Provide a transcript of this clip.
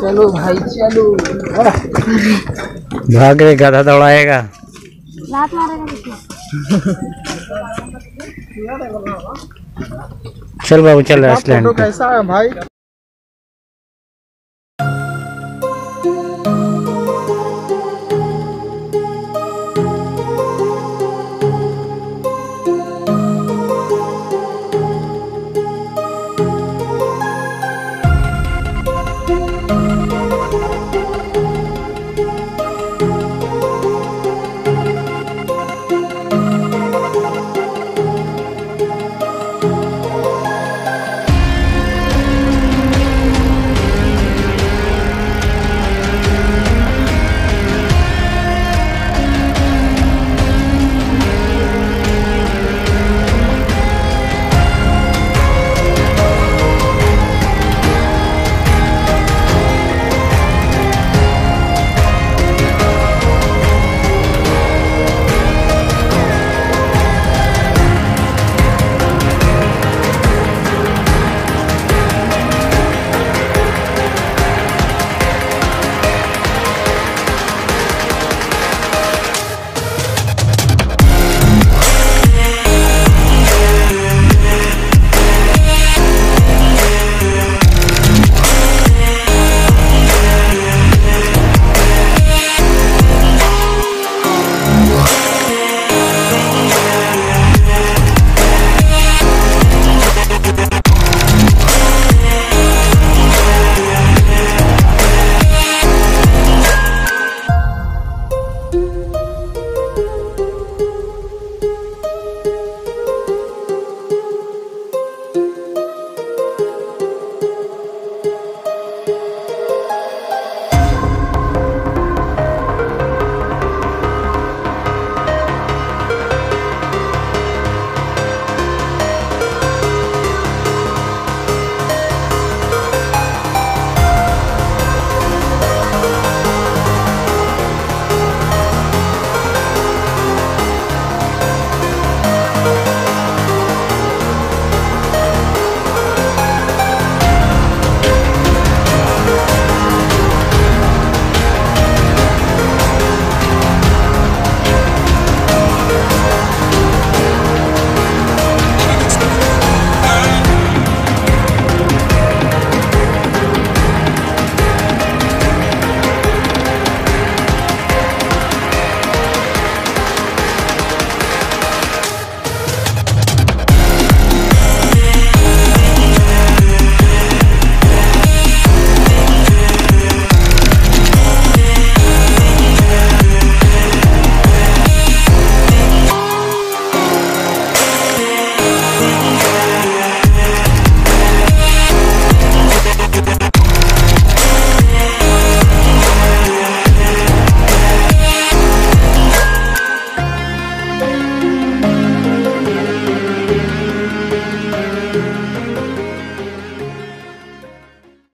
चलो भाई चलो भाग रहे गधा दौड़ाएगा। लात मारेगा चल बाबू चल रहा कैसा है भाई?